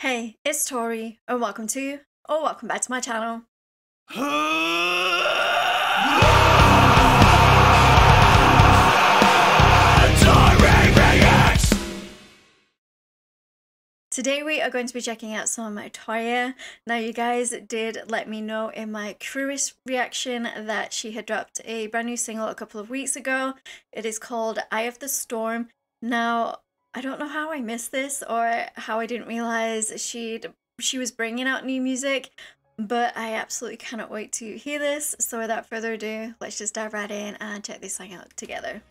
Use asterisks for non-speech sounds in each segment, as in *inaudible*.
Hey, it's Tauri, and welcome to, or welcome back to my channel. Today we are going to be checking out some of my Tarja. Now you guys did let me know in my curious reaction that she had dropped a brand new single a couple of weeks ago. It is called Eye of the Storm. Now, I don't know how I missed this or how I didn't realize she'd she was bringing out new music, but I absolutely cannot wait to hear this. So without further ado, let's just dive right in and check this song out together.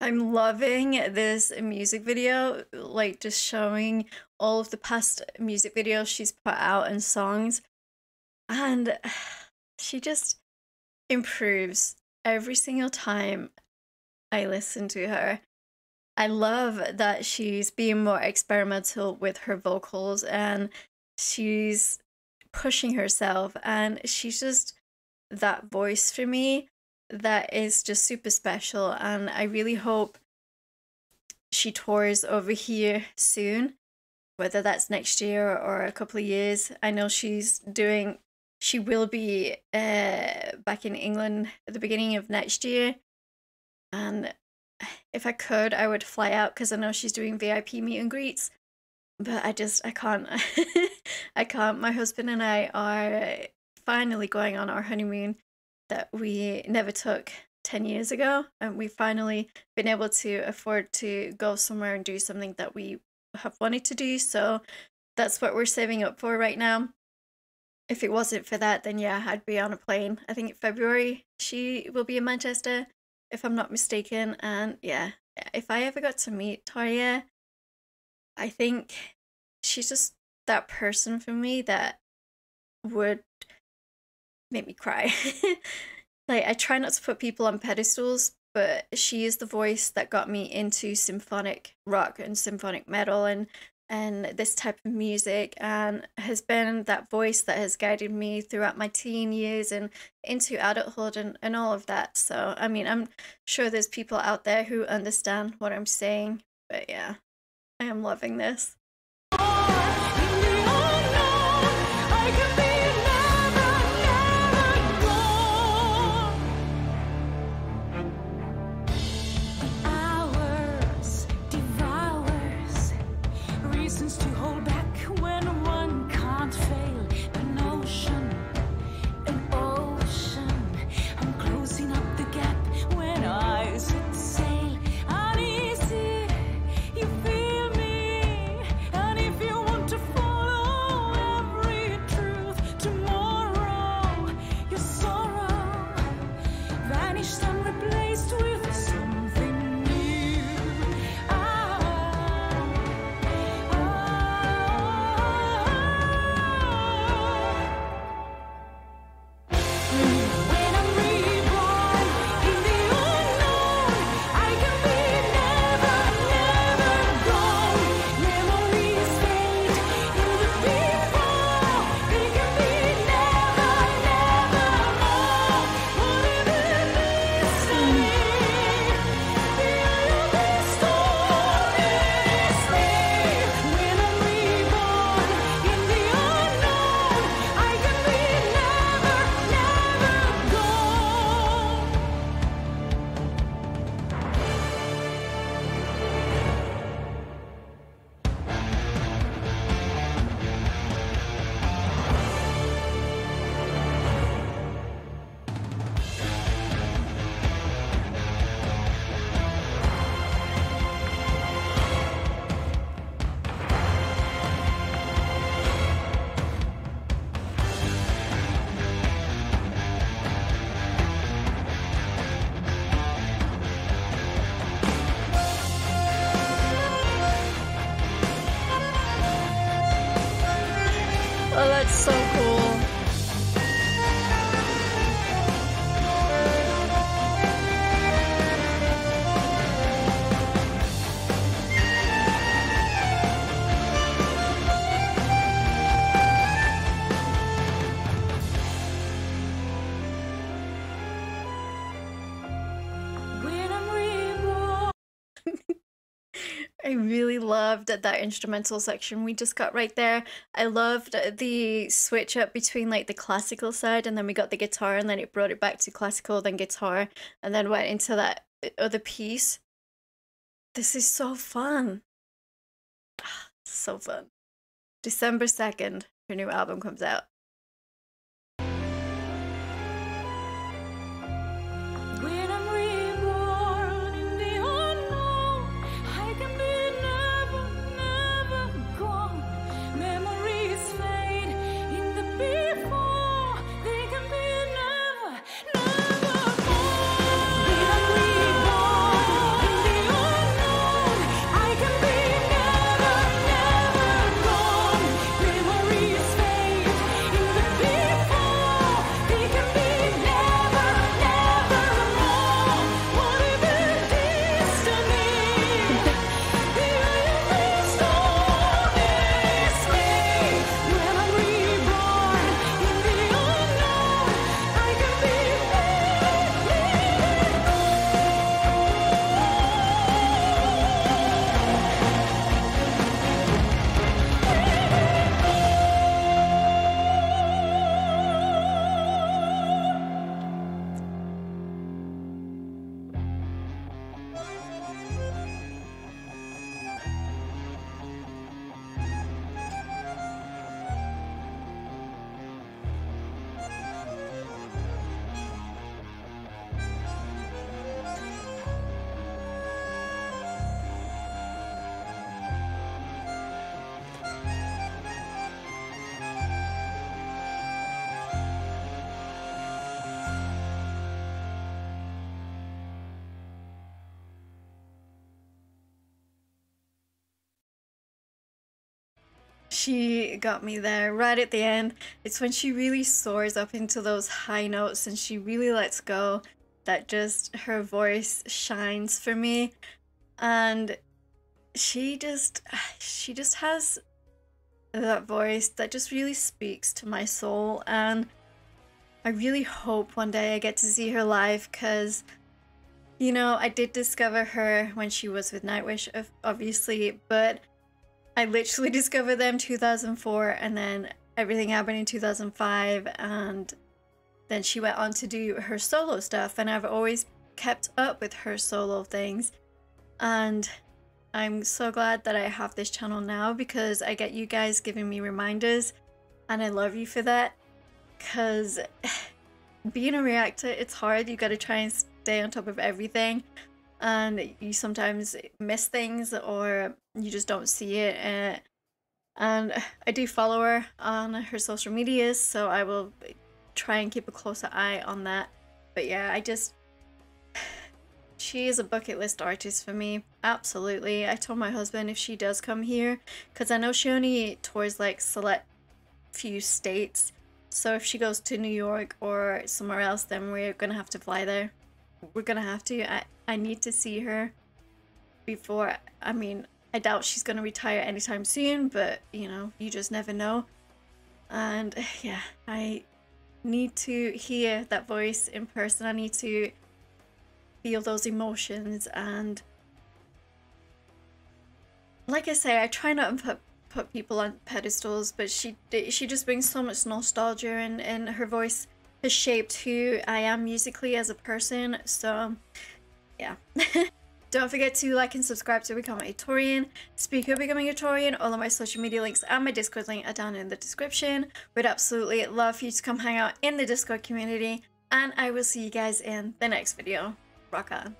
I'm loving this music video, like just showing all of the past music videos she's put out and songs. And *sighs* she just improves every single time I listen to her. I love that she's being more experimental with her vocals and she's pushing herself and she's just that voice for me that is just super special and I really hope she tours over here soon whether that's next year or a couple of years. I know she's doing she will be uh, back in England at the beginning of next year. And if I could I would fly out because I know she's doing VIP meet and greets but I just I can't *laughs* I can't. My husband and I are finally going on our honeymoon that we never took 10 years ago and we've finally been able to afford to go somewhere and do something that we have wanted to do so that's what we're saving up for right now. If it wasn't for that then yeah i'd be on a plane. I think february she will be in manchester if i'm not mistaken and yeah if i ever got to meet Tarja i think she's just that person for me that would make me cry. *laughs* like I try not to put people on pedestals, but she is the voice that got me into symphonic rock and symphonic metal and and this type of music and has been that voice that has guided me throughout my teen years and into adulthood and, and all of that. So I mean I'm sure there's people out there who understand what I'm saying. But yeah, I am loving this. guys. I really loved that instrumental section we just got right there. I loved the switch up between like the classical side and then we got the guitar and then it brought it back to classical, then guitar, and then went into that uh, other piece. This is so fun. so fun. December 2nd, her new album comes out. She got me there right at the end. It's when she really soars up into those high notes and she really lets go that just her voice shines for me. And she just she just has that voice that just really speaks to my soul and I really hope one day I get to see her live cuz you know, I did discover her when she was with Nightwish obviously, but I literally *laughs* discovered them 2004 and then everything happened in 2005 and then she went on to do her solo stuff and I've always kept up with her solo things. And I'm so glad that I have this channel now because I get you guys giving me reminders and I love you for that. Because *sighs* being a reactor it's hard. You gotta try and stay on top of everything and you sometimes miss things or you just don't see it and, eh, and *sighs* I do follow her on her social medias so I will try and keep a closer eye on that. But yeah I just *sighs* she is a bucket list artist for me absolutely. I told my husband if she does come here because I know she only tours like select few states. So if she goes to New York or somewhere else then we're gonna have to fly there. We're gonna have to I, I need to see her before I mean I doubt she's going to retire anytime soon, but you know, you just never know. And *sighs* yeah, I need to hear that voice in person. I need to feel those emotions and like I say, I try not to put put people on pedestals, but she she just brings so much nostalgia and, and her voice has shaped who I am musically as a person. So yeah. *laughs* Don't forget to like and subscribe to become a Taurian. Speaking of becoming a Taurian, all of my social media links and my Discord link are down in the description. We'd absolutely love for you to come hang out in the Discord community, and I will see you guys in the next video. Rock on.